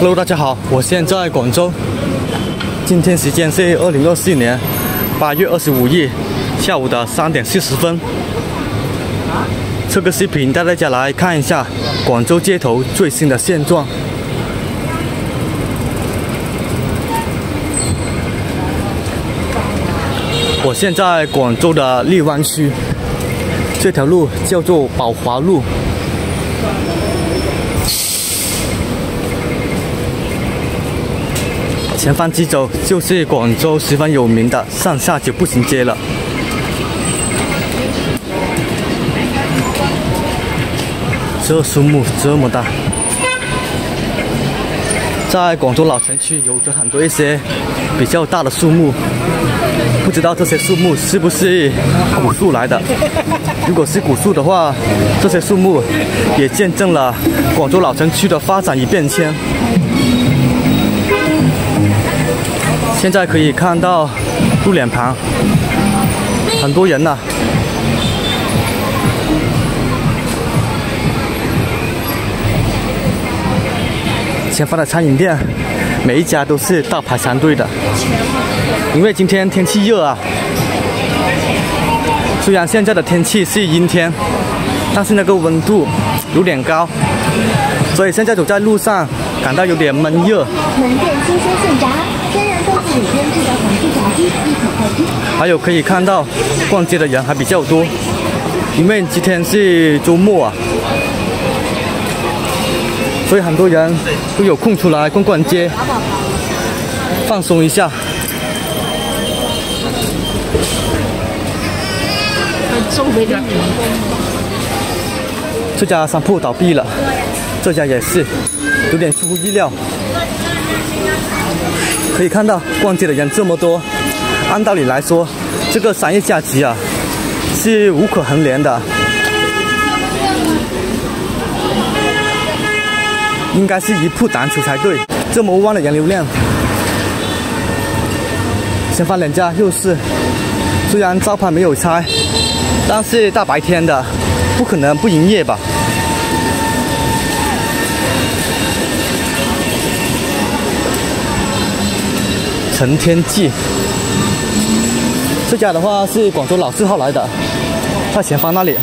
Hello，大家好，我现在广州，今天时间是二零二四年八月二十五日下午的三点四十分。这个视频带大家来看一下广州街头最新的现状。我现在广州的荔湾区，这条路叫做宝华路。前方直走就是广州十分有名的上下九步行街了。这树木这么大，在广州老城区有着很多一些比较大的树木，不知道这些树木是不是古树来的？如果是古树的话，这些树木也见证了广州老城区的发展与变迁。现在可以看到路两旁很多人呐，前方的餐饮店每一家都是大排长队的，因为今天天气热啊。虽然现在的天气是阴天，但是那个温度有点高，所以现在走在路上感到有点闷热。门店新鲜现炸。还有可以看到，逛街的人还比较多，因为今天是周末啊，所以很多人都有空出来逛逛街，放松一下。这家商铺倒闭了，这家也是，有点出乎意料。可以看到逛街的人这么多，按道理来说，这个商业价值啊是无可衡量的，应该是一铺难求才对。这么旺的人流量，前方两家又是，虽然招牌没有拆，但是大白天的，不可能不营业吧？陈天记，这家的话是广州老字号来的，在前方那里。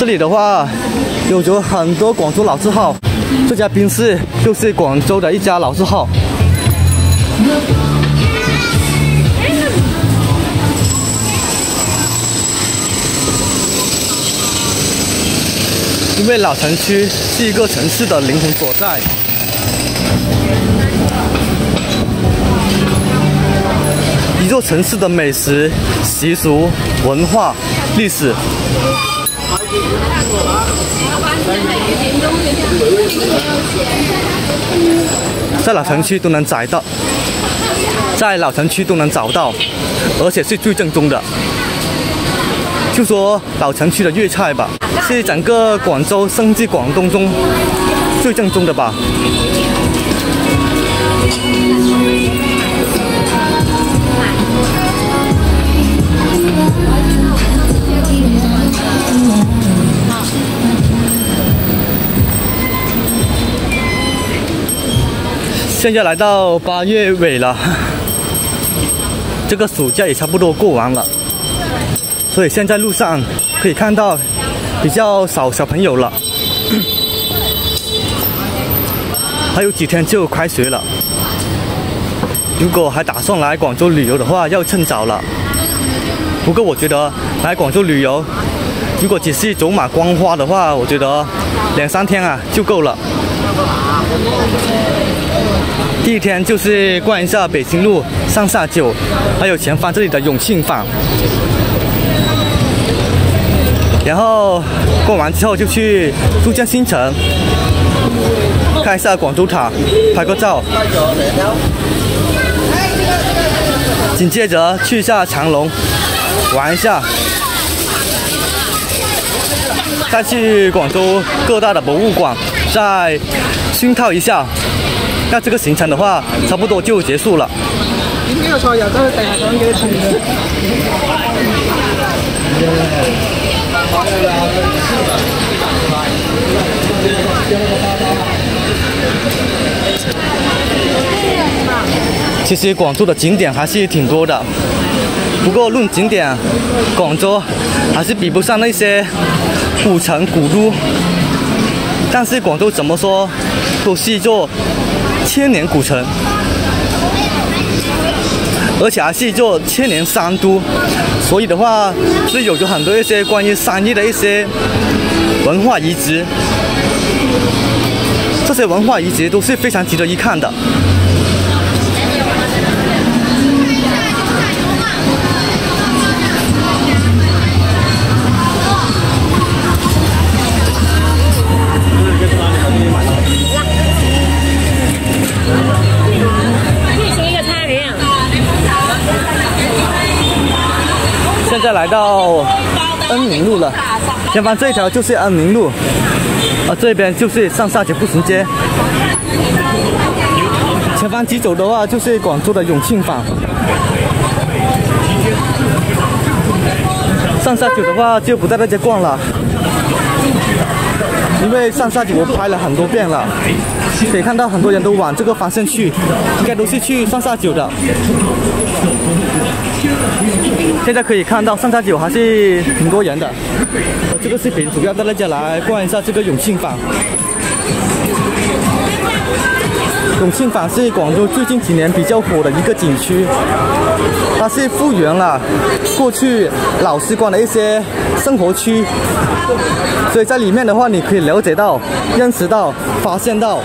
这里的话有着很多广州老字号，这家冰室就是广州的一家老字号。因为老城区是一个城市的灵魂所在。城市的美食、习俗、文化、历史，在老城区都能找到，在老城区都能找到，而且是最正宗的。就说老城区的粤菜吧，是整个广州甚至广东中最正宗的吧。现在来到八月尾了，这个暑假也差不多过完了，所以现在路上可以看到比较少小朋友了，还有几天就开学了。如果还打算来广州旅游的话，要趁早了。不过我觉得来广州旅游，如果只是走马观花的话，我觉得两三天啊就够了。第一天就是逛一下北京路、上下九，还有前方这里的永庆坊。然后逛完之后就去珠江新城，看一下广州塔，拍个照。紧接着去一下长隆，玩一下。再去广州各大的博物馆，再熏陶一下。那这个行程的话，差不多就结束了。呢个菜又都地下讲几多钱其实广州的景点还是挺多的，不过论景点，广州还是比不上那些古城古都。但是广州怎么说，都是一座千年古城，而且还是一座千年商都，所以的话是有着很多一些关于商业的一些文化遗址，这些文化遗址都是非常值得一看的。现在来到恩宁路了，前方这一条就是恩宁路，啊，这边就是上下九步行街。前方直走的话就是广州的永庆坊，上下九的话就不在那街逛了，因为上下九我拍了很多遍了，可以看到很多人都往这个方向去，应该都是去上下九的。现在可以看到上下九还是挺多人的。这个视频主要带大家来逛一下这个永庆坊。永庆坊是广州最近几年比较火的一个景区，它是复原了过去老时光的一些生活区，所以在里面的话，你可以了解到、认识到、发现到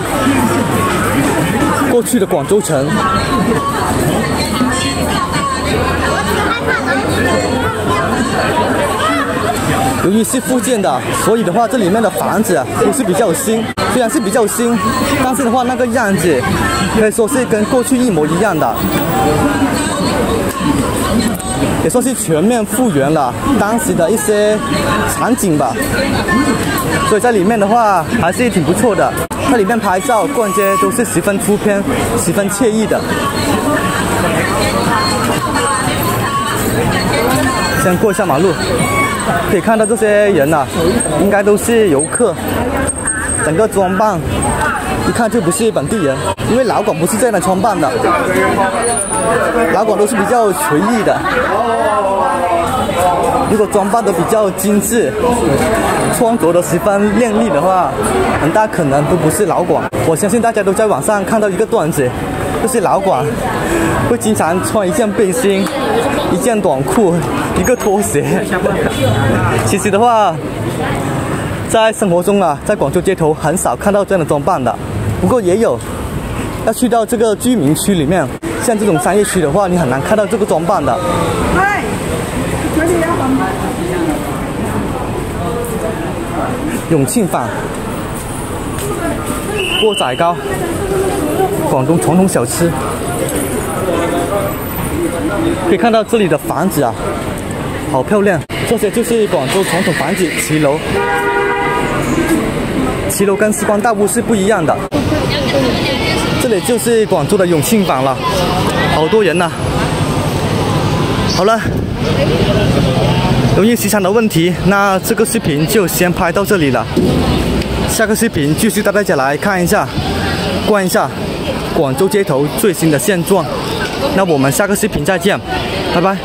过去的广州城。由于是复建的，所以的话，这里面的房子都是比较新。虽然是比较新，但是的话，那个样子可以说是跟过去一模一样的，也算是全面复原了当时的一些场景吧。所以在里面的话，还是挺不错的。在里面拍照、逛街都是十分出片、十分惬意的。先过一下马路，可以看到这些人呐，应该都是游客。整个装扮一看就不是本地人，因为老广不是这样的装扮的，老广都是比较随意的。如果装扮的比较精致，穿着的十分靓丽的话，很大可能都不是老广。我相信大家都在网上看到一个段子，就是老广会经常穿一件背心、一件短裤、一个拖鞋。其实的话，在生活中啊，在广州街头很少看到这样的装扮的，不过也有。要去到这个居民区里面，像这种商业区的话，你很难看到这个装扮的。永庆坊、锅仔糕，广东传统小吃。可以看到这里的房子啊，好漂亮。这些就是广州传统房子，骑楼。骑楼跟时光大屋是不一样的。这里就是广州的永庆坊了，好多人呐。好了。由于时长的问题，那这个视频就先拍到这里了。下个视频继续带大家来看一下，逛一下广州街头最新的现状。那我们下个视频再见，拜拜。